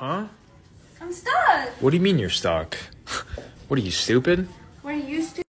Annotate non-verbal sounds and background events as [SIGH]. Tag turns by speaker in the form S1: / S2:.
S1: Huh?
S2: I'm stuck.
S1: What do you mean you're stuck? [LAUGHS] what are you, stupid? What are you stupid?